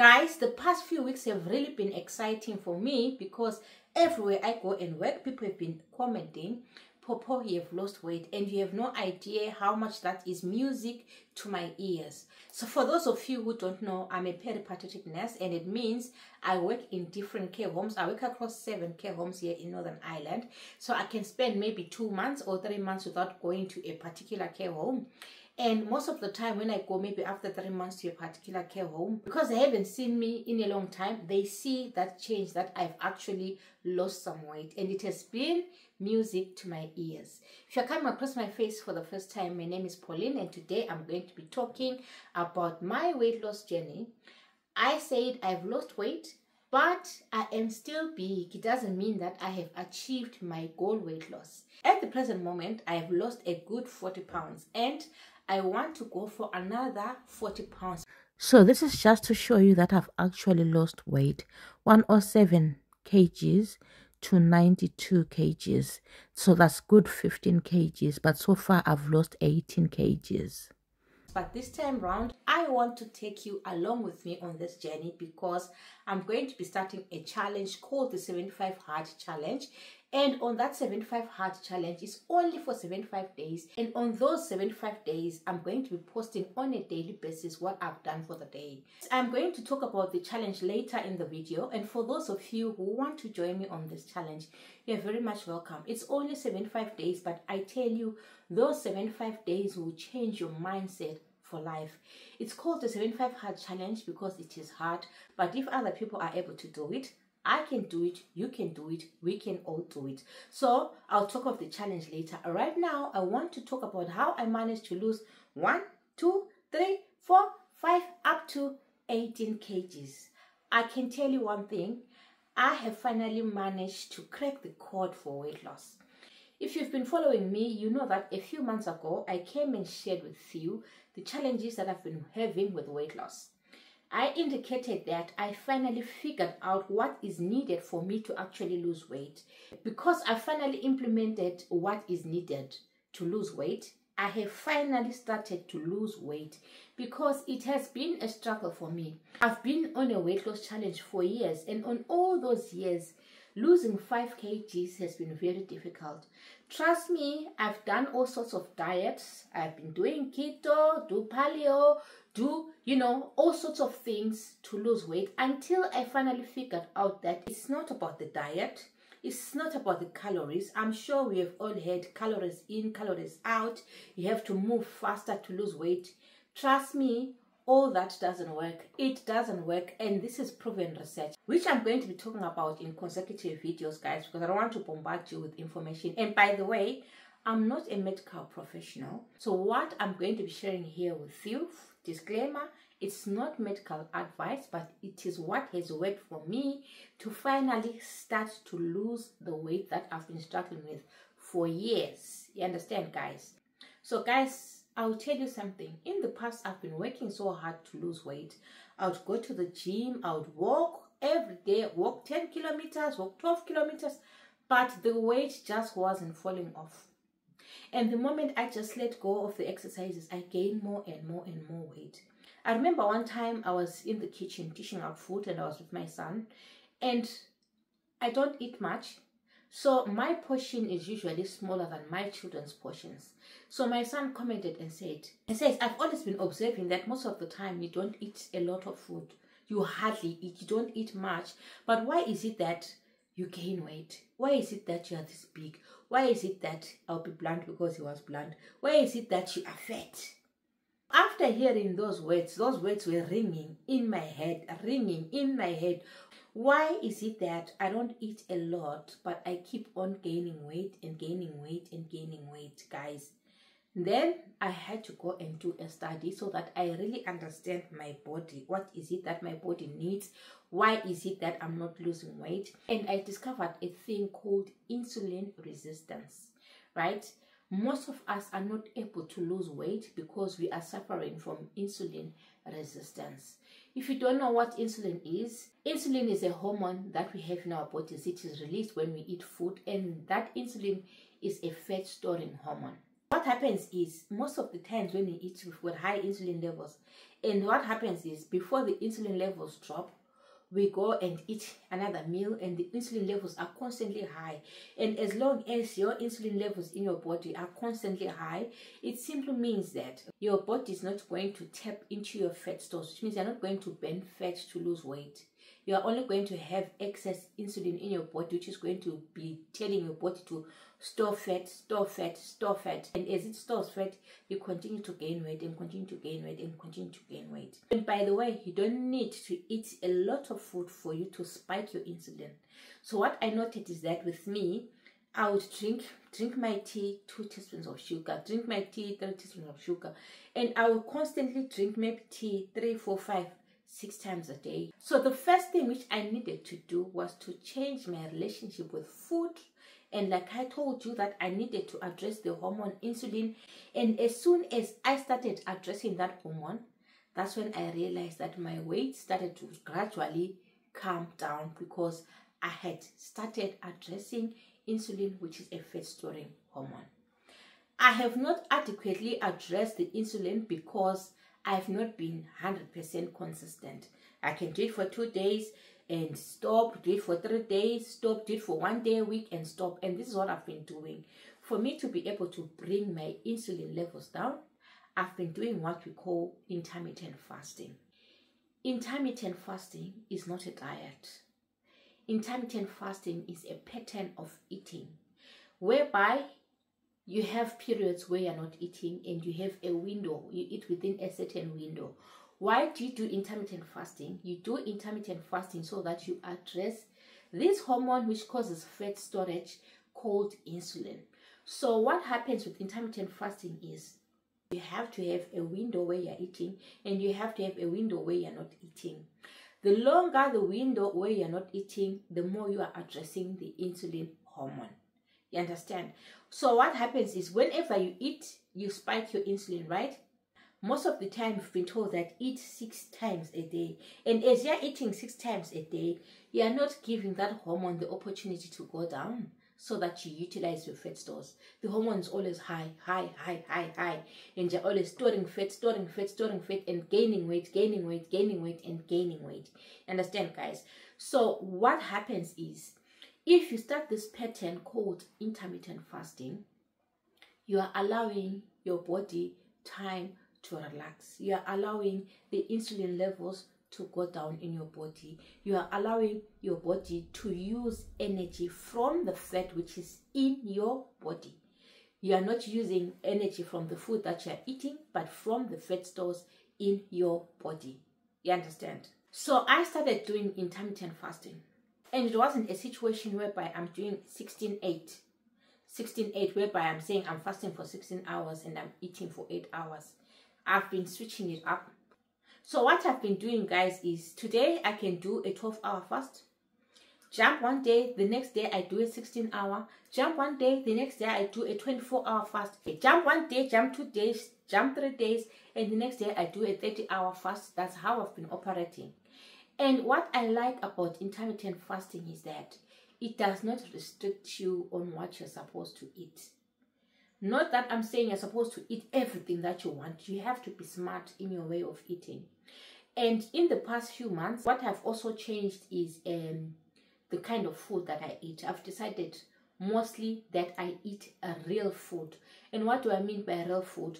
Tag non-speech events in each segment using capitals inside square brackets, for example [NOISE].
Guys, the past few weeks have really been exciting for me because everywhere I go and work, people have been commenting, Popo, you have lost weight, and you have no idea how much that is music to my ears. So, for those of you who don't know, I'm a peripatetic nurse, and it means I work in different care homes. I work across seven care homes here in Northern Ireland. So, I can spend maybe two months or three months without going to a particular care home. And most of the time, when I go maybe after three months to a particular care home, because they haven't seen me in a long time, they see that change that I've actually lost some weight. And it has been music to my ears. If you're coming across my face for the first time, my name is Pauline, and today I'm going to be talking about my weight loss journey. I said I've lost weight, but I am still big. It doesn't mean that I have achieved my goal weight loss. At the present moment, I have lost a good 40 pounds and I want to go for another 40 pounds. So this is just to show you that I've actually lost weight. 107 kgs to 92 kgs. So that's good 15 kgs. But so far I've lost 18 kgs. But this time round, I want to take you along with me on this journey because I'm going to be starting a challenge called the 75 Hard Challenge. And on that 75 Hard challenge is only for 75 days. And on those 75 days, I'm going to be posting on a daily basis what I've done for the day. I'm going to talk about the challenge later in the video. And for those of you who want to join me on this challenge, you're very much welcome. It's only 75 days, but I tell you, those 75 days will change your mindset for life. It's called the 75 hard challenge because it is hard, but if other people are able to do it, I can do it, you can do it, we can all do it. So I'll talk of the challenge later. Right now, I want to talk about how I managed to lose one, two, three, four, five, up to 18 kgs. I can tell you one thing, I have finally managed to crack the code for weight loss. If you've been following me, you know that a few months ago, I came and shared with you the challenges that I've been having with weight loss. I indicated that I finally figured out what is needed for me to actually lose weight. Because I finally implemented what is needed to lose weight, I have finally started to lose weight because it has been a struggle for me. I've been on a weight loss challenge for years, and on all those years, losing 5 kgs has been very difficult. Trust me, I've done all sorts of diets. I've been doing keto, do paleo, do, you know, all sorts of things to lose weight until I finally figured out that it's not about the diet. It's not about the calories. I'm sure we have all had calories in, calories out. You have to move faster to lose weight. Trust me, all that doesn't work. It doesn't work, and this is proven research, which I'm going to be talking about in consecutive videos, guys, because I don't want to bombard you with information. And by the way, I'm not a medical professional, so what I'm going to be sharing here with you Disclaimer, it's not medical advice, but it is what has worked for me to finally start to lose the weight that I've been struggling with for years. You understand, guys? So, guys, I'll tell you something. In the past, I've been working so hard to lose weight. I would go to the gym, I would walk every day, walk 10 kilometers, walk 12 kilometers, but the weight just wasn't falling off. And the moment I just let go of the exercises, I gain more and more and more weight. I remember one time I was in the kitchen dishing out food and I was with my son and I don't eat much. So my portion is usually smaller than my children's portions. So my son commented and said, he says, I've always been observing that most of the time you don't eat a lot of food. You hardly eat, you don't eat much. But why is it that you gain weight? Why is it that you are this big? Why is it that I'll be blunt because he was blunt? Why is it that you are fat? After hearing those words, those words were ringing in my head, ringing in my head. Why is it that I don't eat a lot, but I keep on gaining weight and gaining weight and gaining weight, guys? Then I had to go and do a study so that I really understand my body. What is it that my body needs? Why is it that I'm not losing weight? And I discovered a thing called insulin resistance, right? Most of us are not able to lose weight because we are suffering from insulin resistance. If you don't know what insulin is, insulin is a hormone that we have in our bodies. It is released when we eat food, and that insulin is a fat storing hormone what happens is most of the times when you eat with high insulin levels, and what happens is before the insulin levels drop, we go and eat another meal and the insulin levels are constantly high. And as long as your insulin levels in your body are constantly high it simply means that your body is not going to tap into your fat stores which means you're not going to burn fat to lose weight you are only going to have excess insulin in your body which is going to be telling your body to store fat, store fat, store fat. And as it stores fat, you continue to gain weight and continue to gain weight and continue to gain weight. And by the way, you don't need to eat a lot of food for you to spike your insulin. So what I noted is that with me, I would drink drink my tea, two teaspoons of sugar, drink my tea, three teaspoons of sugar, and I will constantly drink maybe tea three, four, five, six times a day. So the first thing which I needed to do was to change my relationship with food and like I told you that I needed to address the hormone insulin. And as soon as I started addressing that hormone, that's when I realized that my weight started to gradually calm down because I had started addressing insulin, which is a fat storing hormone. I have not adequately addressed the insulin because I have not been 100% consistent. I can do it for two days, and stop, do it for three days, stop, do it for one day a week and stop. And this is what I've been doing. For me to be able to bring my insulin levels down, I've been doing what we call intermittent fasting. Intermittent fasting is not a diet. Intermittent fasting is a pattern of eating whereby you have periods where you're not eating and you have a window, you eat within a certain window why do you do intermittent fasting? You do intermittent fasting so that you address this hormone which causes fat storage called insulin. So what happens with intermittent fasting is you have to have a window where you're eating and you have to have a window where you're not eating. The longer the window where you're not eating, the more you are addressing the insulin hormone. You understand? So what happens is whenever you eat, you spike your insulin, right? most of the time you've been told that eat six times a day. And as you're eating six times a day you are not giving that hormone the opportunity to go down so that you utilize your fat stores. The hormone is always high high high high high. And you're always storing fat storing fat storing fat and gaining weight gaining weight gaining weight and gaining weight. Understand guys? So what happens is if you start this pattern called intermittent fasting you are allowing your body time to relax. You are allowing the insulin levels to go down in your body. You are allowing your body to use energy from the fat which is in your body. You are not using energy from the food that you are eating, but from the fat stores in your body. You understand? So I started doing intermittent fasting. And it wasn't a situation whereby I'm doing 16 8. 16 8, whereby I'm saying I'm fasting for 16 hours and I'm eating for 8 hours. I've been switching it up. So what I've been doing guys is today I can do a 12 hour fast. Jump one day, the next day I do a 16 hour. Jump one day, the next day I do a 24 hour fast. Jump one day, jump two days, jump three days, and the next day I do a 30 hour fast. That's how I've been operating. And what I like about intermittent fasting is that it does not restrict you on what you're supposed to eat. Not that I'm saying you're supposed to eat everything that you want. You have to be smart in your way of eating. And in the past few months, what I've also changed is um, the kind of food that I eat. I've decided mostly that I eat a real food. And what do I mean by real food?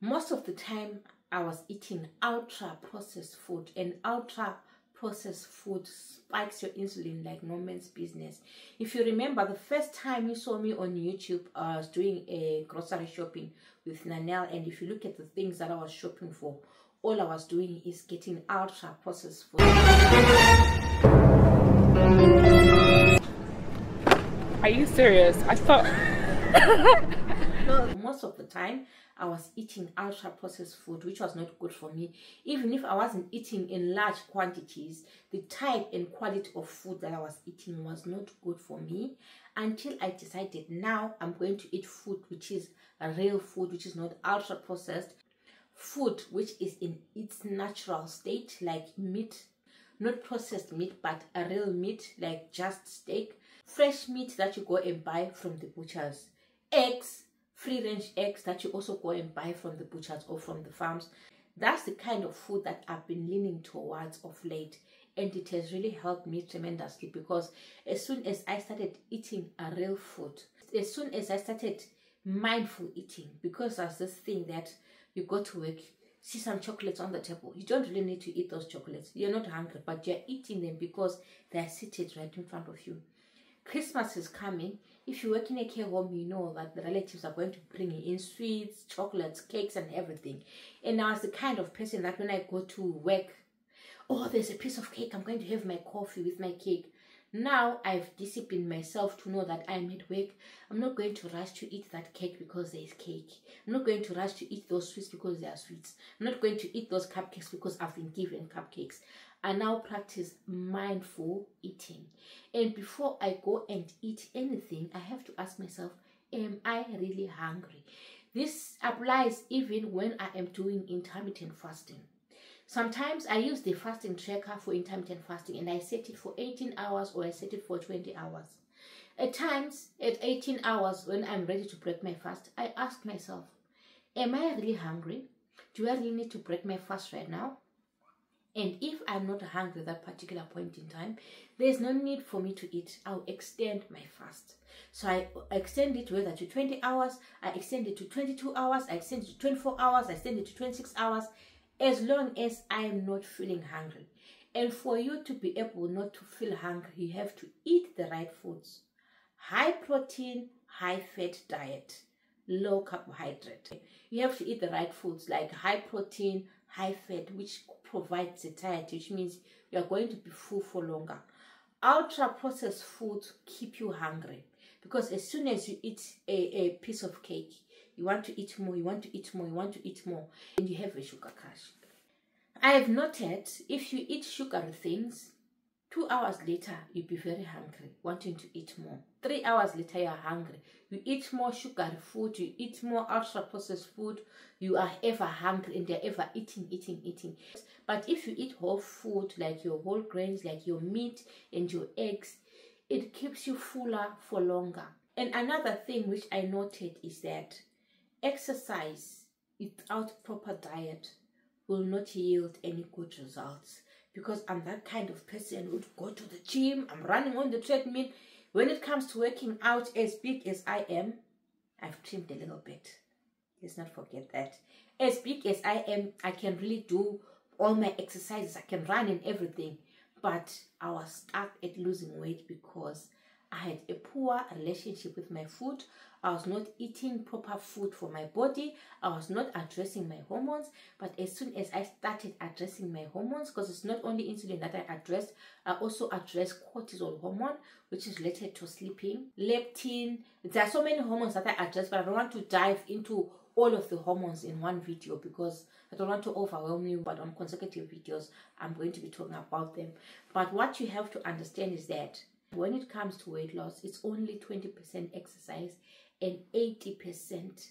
Most of the time, I was eating ultra processed food and ultra processed food spikes your insulin like no man's business. If you remember, the first time you saw me on YouTube, I was doing a grocery shopping with Nanelle, and if you look at the things that I was shopping for, all I was doing is getting ultra processed food. Are you serious? I thought. [LAUGHS] no, most of the time I was eating ultra processed food, which was not good for me. Even if I wasn't eating in large quantities, the type and quality of food that I was eating was not good for me until I decided now I'm going to eat food which is a real food, which is not ultra processed, food which is in its natural state, like meat, not processed meat, but a real meat, like just steak, fresh meat that you go and buy from the butchers, eggs, free range eggs that you also go and buy from the butchers or from the farms. That's the kind of food that I've been leaning towards of late. And it has really helped me tremendously because as soon as I started eating a real food, as soon as I started mindful eating, because there's this thing that you go to work, see some chocolates on the table. You don't really need to eat those chocolates. You're not hungry, but you're eating them because they're seated right in front of you. Christmas is coming. If you work in a care home, you know that the relatives are going to bring in sweets, chocolates, cakes, and everything. And I was the kind of person that when I go to work, oh, there's a piece of cake, I'm going to have my coffee with my cake. Now I've disciplined myself to know that I'm at work. I'm not going to rush to eat that cake because there is cake. I'm not going to rush to eat those sweets because they are sweets. I'm not going to eat those cupcakes because I've been given cupcakes. I now practice mindful eating. And before I go and eat anything, I have to ask myself, am I really hungry? This applies even when I am doing intermittent fasting. Sometimes I use the fasting tracker for intermittent fasting and I set it for 18 hours or I set it for 20 hours. At times, at 18 hours, when I'm ready to break my fast, I ask myself, Am I really hungry? Do I really need to break my fast right now? And if I'm not hungry at that particular point in time, there's no need for me to eat. I'll extend my fast. So I extend it whether to 20 hours, I extend it to 22 hours, I extend it to 24 hours, I extend it to 26 hours, as long as I am not feeling hungry. And for you to be able not to feel hungry, you have to eat the right foods. High protein, high fat diet, low carbohydrate. You have to eat the right foods like high protein, high fat, which provides satiety, which means you are going to be full for longer. Ultra processed food keep you hungry because as soon as you eat a, a piece of cake, you want to eat more, you want to eat more, you want to eat more, and you have a sugar crash. I have noted if you eat sugary things, two hours later you'll be very hungry, wanting to eat more. Three hours later you're hungry. You eat more sugary food, you eat more ultra processed food, you are ever hungry and you're ever eating, eating, eating. But if you eat whole food like your whole grains, like your meat and your eggs, it keeps you fuller for longer. And another thing which I noted is that exercise without proper diet will not yield any good results because I'm that kind of person who go to the gym, I'm running on the treadmill. When it comes to working out as big as I am, I've trimmed a little bit. Let's not forget that. As big as I am, I can really do all my exercises, I can run and everything. But I was stuck at losing weight because I had a poor relationship with my food. I was not eating proper food for my body. I was not addressing my hormones. But as soon as I started addressing my hormones, because it's not only insulin that I addressed, I also address cortisol hormone, which is related to sleeping, leptin. There are so many hormones that I address, but I don't want to dive into all of the hormones in one video because I don't want to overwhelm you, but on consecutive videos, I'm going to be talking about them. But what you have to understand is that when it comes to weight loss, it's only 20% exercise and 80%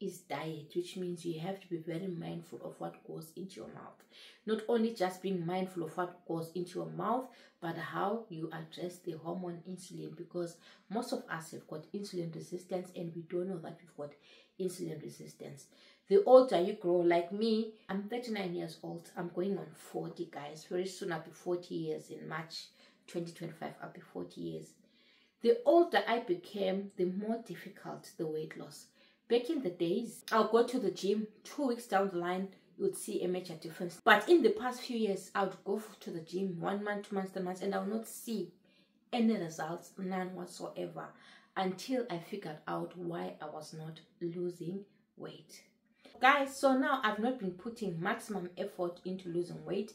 is diet, which means you have to be very mindful of what goes into your mouth. Not only just being mindful of what goes into your mouth, but how you address the hormone insulin because most of us have got insulin resistance and we don't know that we've got insulin resistance. The older you grow, like me, I'm 39 years old. I'm going on 40, guys. Very soon I'll be 40 years in March 2025. I'll be 40 years. The older I became, the more difficult the weight loss. Back in the days, I'll go to the gym two weeks down the line, you would see a major difference. But in the past few years, I would go to the gym one month, two months, three months, and I would not see any results, none whatsoever, until I figured out why I was not losing weight. Guys, so now I've not been putting maximum effort into losing weight,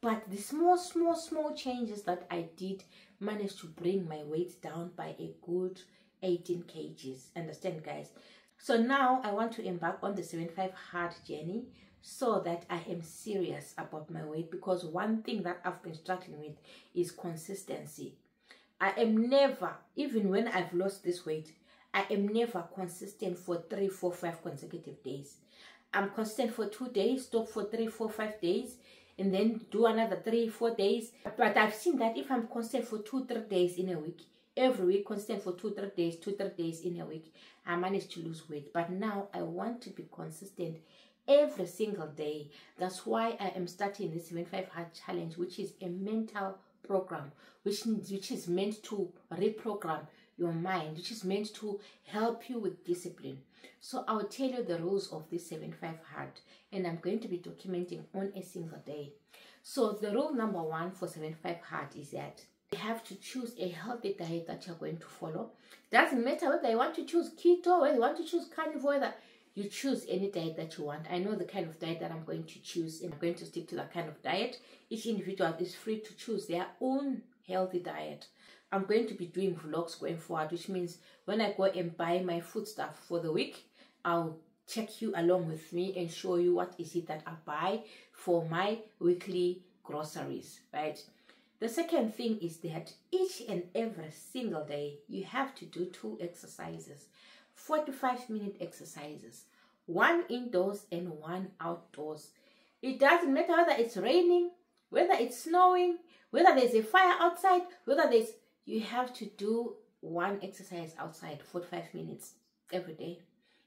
but the small, small, small changes that I did managed to bring my weight down by a good 18 kgs. Understand, guys? So now I want to embark on the 75 hard journey so that I am serious about my weight because one thing that I've been struggling with is consistency. I am never, even when I've lost this weight, I am never consistent for three, four, five consecutive days. I'm consistent for two days, stop for three, four, five days, and then do another three, four days. But I've seen that if I'm constant for two, three days in a week, every week, constant for two, three days, two, three days in a week, I managed to lose weight. But now I want to be consistent every single day. That's why I am starting the 75 Hard Challenge, which is a mental program, which, which is meant to reprogram your mind, which is meant to help you with discipline. So I'll tell you the rules of this 75 hard, and I'm going to be documenting on a single day. So the rule number one for 75 hard is that you have to choose a healthy diet that you're going to follow. Doesn't matter whether you want to choose keto, whether you want to choose carnivore, whether you choose any diet that you want. I know the kind of diet that I'm going to choose, and I'm going to stick to that kind of diet. Each individual is free to choose their own healthy diet. I'm going to be doing vlogs going forward, which means when I go and buy my food stuff for the week, I'll check you along with me and show you what is it that I buy for my weekly groceries, right? The second thing is that each and every single day you have to do two exercises, 45 minute exercises, one indoors and one outdoors. It doesn't matter whether it's raining, whether it's snowing, whether there's a fire outside, whether there's you have to do one exercise outside 45 minutes every day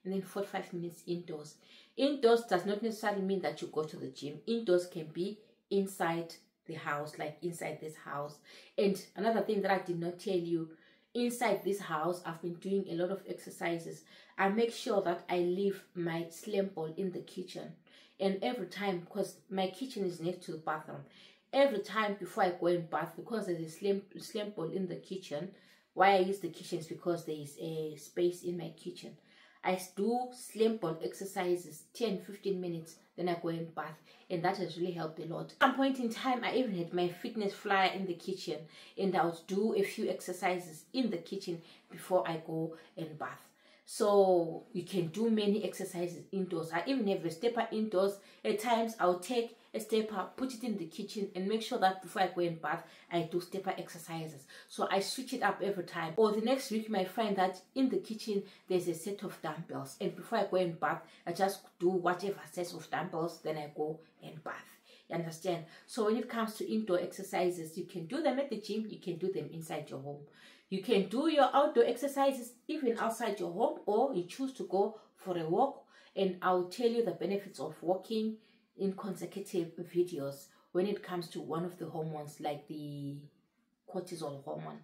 and then 45 minutes indoors. Indoors does not necessarily mean that you go to the gym. Indoors can be inside the house like inside this house. And another thing that i did not tell you inside this house i've been doing a lot of exercises. I make sure that i leave my slim ball in the kitchen. And every time because my kitchen is next to the bathroom every time before I go in bath because there's a slim slim ball in the kitchen. Why I use the kitchen is because there is a space in my kitchen. I do slim ball exercises 10 15 minutes then I go in bath and that has really helped a lot. At some point in time I even had my fitness flyer in the kitchen and I would do a few exercises in the kitchen before I go in bath. So you can do many exercises indoors. I even have a stepper indoors. At times I'll take a stepper, put it in the kitchen and make sure that before I go in bath, I do stepper exercises. So I switch it up every time. Or the next week you might find that in the kitchen there's a set of dumbbells. And before I go in bath, I just do whatever set of dumbbells, then I go in bath. You understand? So when it comes to indoor exercises, you can do them at the gym, you can do them inside your home. You can do your outdoor exercises even outside your home or you choose to go for a walk and I'll tell you the benefits of walking in consecutive videos when it comes to one of the hormones like the cortisol hormone.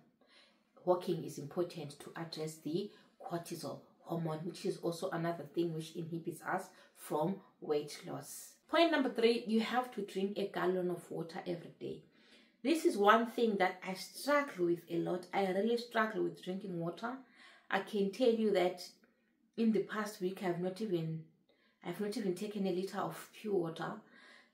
Walking is important to address the cortisol hormone which is also another thing which inhibits us from weight loss. Point number three, you have to drink a gallon of water every day. This is one thing that I struggle with a lot. I really struggle with drinking water. I can tell you that in the past week I've not even I've not even taken a liter of pure water.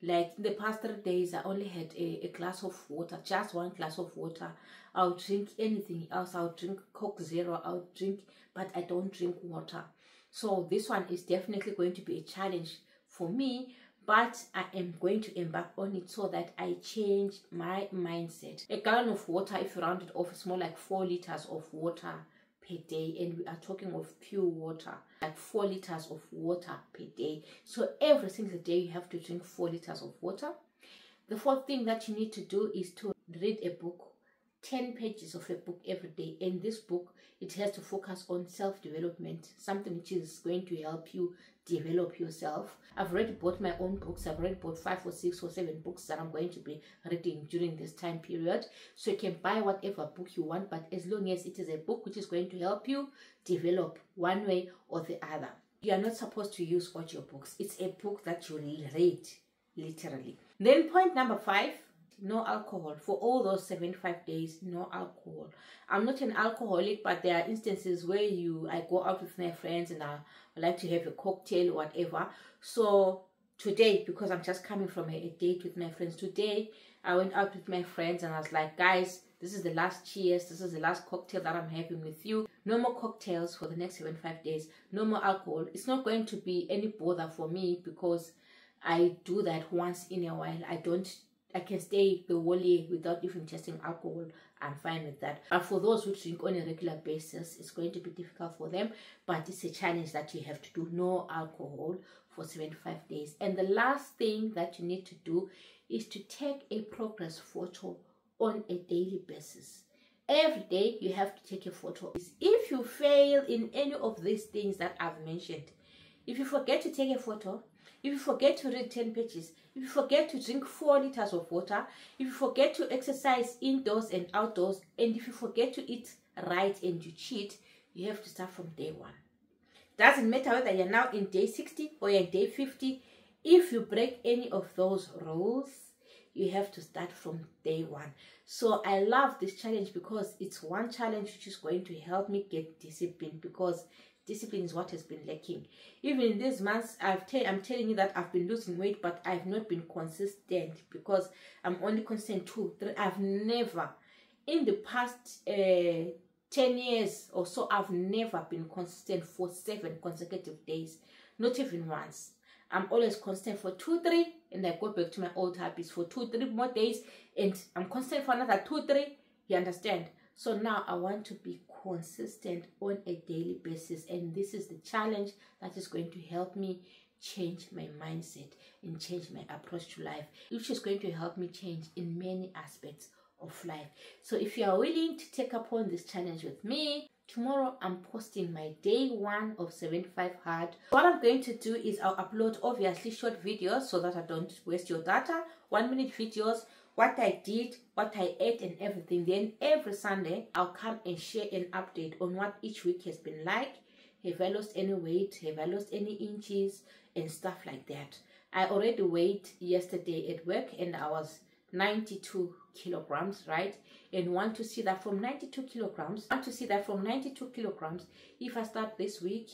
Like the past three days I only had a, a glass of water, just one glass of water. I'll drink anything else. I'll drink Coke Zero, I'll drink, but I don't drink water. So this one is definitely going to be a challenge for me but I am going to embark on it so that I change my mindset. A gallon of water, if you round it off, is more like four liters of water per day, and we are talking of pure water, like four liters of water per day. So every single day, you have to drink four liters of water. The fourth thing that you need to do is to read a book 10 pages of a book every day and this book it has to focus on self-development something which is going to help you develop yourself. I've already bought my own books. I've already bought five or six or seven books that i'm going to be reading during this time period. So you can buy whatever book you want but as long as it is a book which is going to help you develop one way or the other. You are not supposed to use audiobooks it's a book that you read literally. Then point number five no alcohol. For all those 75 days no alcohol. I'm not an alcoholic but there are instances where you i go out with my friends and i like to have a cocktail whatever. So today because i'm just coming from a, a date with my friends today i went out with my friends and i was like guys this is the last cheers. This is the last cocktail that i'm having with you. No more cocktails for the next 75 days. No more alcohol. It's not going to be any bother for me because i do that once in a while. I don't I can stay the whole year without even testing alcohol. I'm fine with that. But for those who drink on a regular basis, it's going to be difficult for them. But it's a challenge that you have to do no alcohol for 75 days. And the last thing that you need to do is to take a progress photo on a daily basis. every day you have to take a photo if you fail in any of these things that i've mentioned if you forget to take a photo if you forget to read 10 pages if you forget to drink 4 liters of water if you forget to exercise indoors and outdoors and if you forget to eat right and you cheat you have to start from day one. Doesn't matter whether you're now in day 60 or you're in day 50 if you break any of those rules you have to start from day one. So i love this challenge because it's one challenge which is going to help me get discipline because discipline is what has been lacking. Even in these months i've I'm telling you that i've been losing weight but i've not been consistent because i'm only consistent two three i've never in the past uh, 10 years or so i've never been consistent for seven consecutive days not even once. I'm always consistent for two three and i go back to my old habits for two three more days and i'm consistent for another two three. You understand? So now i want to be consistent on a daily basis and this is the challenge that is going to help me change my mindset and change my approach to life which is going to help me change in many aspects of life. So if you are willing to take upon this challenge with me, tomorrow I'm posting my day one of 75 hard. What I'm going to do is I'll upload obviously short videos so that I don't waste your data. One minute videos, what I did, what I ate and everything. Then every Sunday I'll come and share an update on what each week has been like. Have I lost any weight? Have I lost any inches? And stuff like that. I already weighed yesterday at work and I was 92 kilograms, right? And want to see that from 92 kilograms, want to see that from 92 kilograms, if I start this week,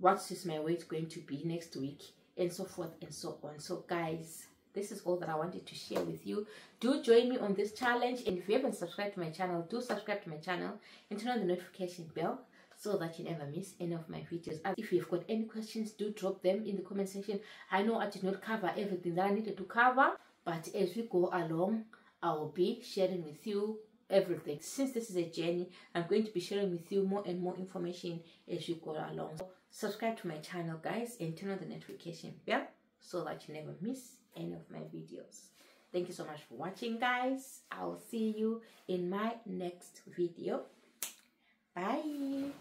what is my weight going to be next week? And so forth and so on. So guys, this is all that I wanted to share with you. Do join me on this challenge. And if you haven't subscribed to my channel, do subscribe to my channel and turn on the notification bell so that you never miss any of my videos. And if you've got any questions, do drop them in the comment section. I know I did not cover everything that I needed to cover, but as we go along, I will be sharing with you everything. Since this is a journey, I'm going to be sharing with you more and more information as you go along. So subscribe to my channel, guys, and turn on the notification bell so that you never miss any of my videos. Thank you so much for watching, guys. I'll see you in my next video. Bye.